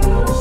one.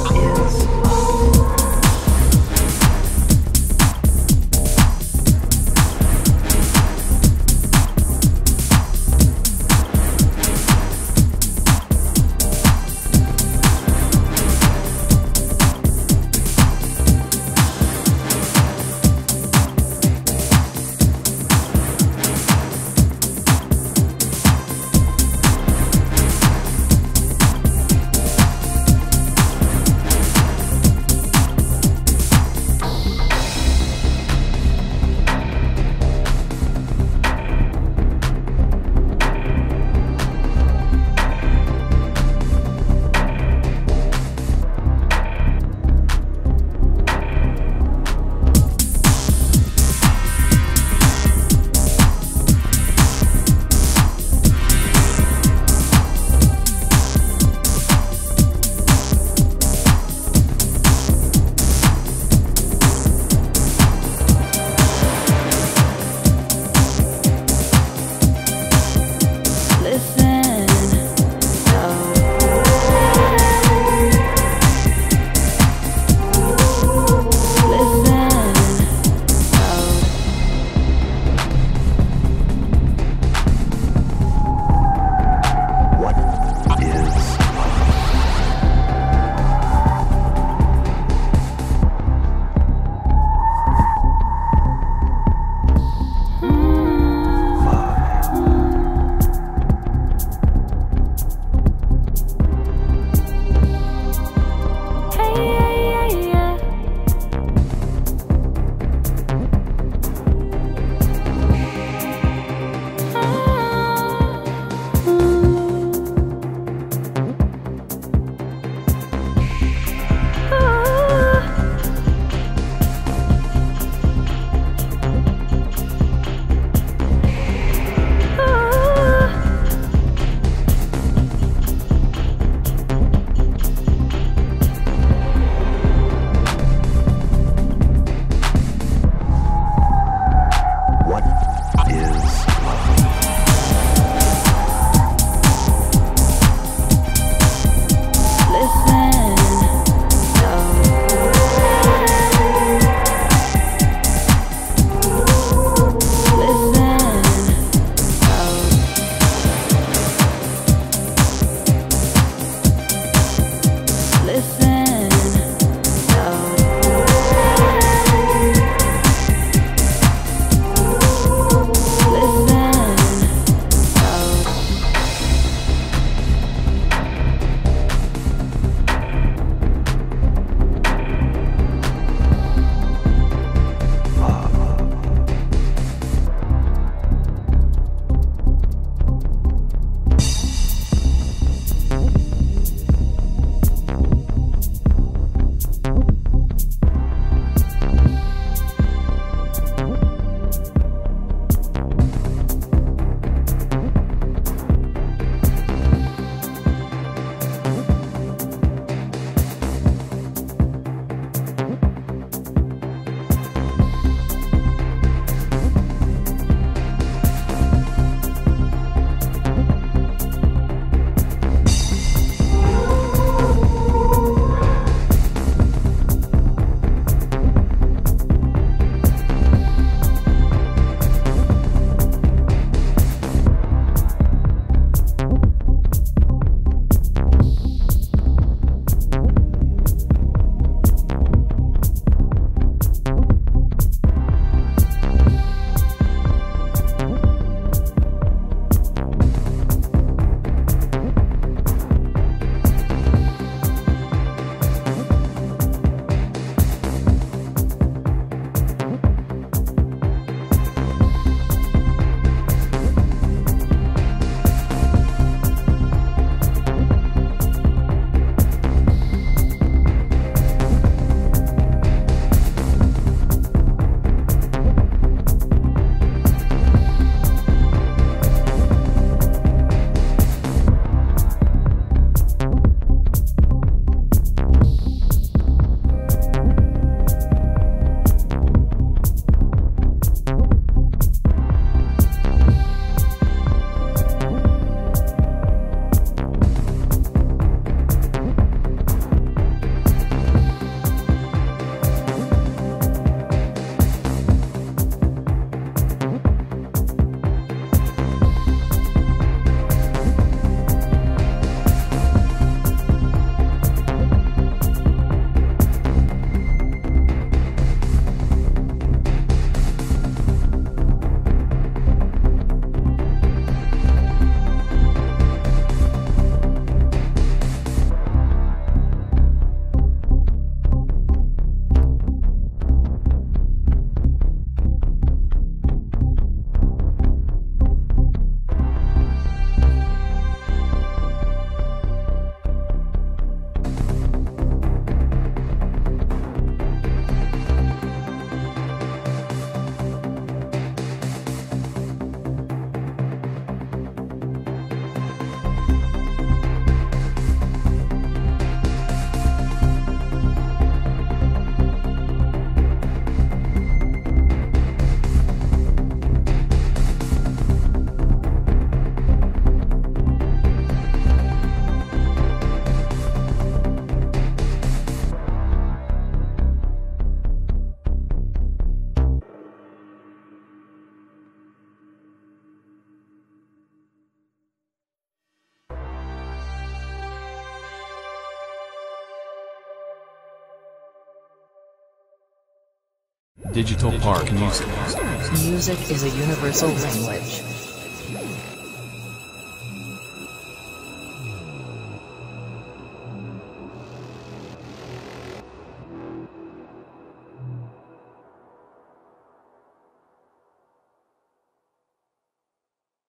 Digital Park Music. Music is a universal language.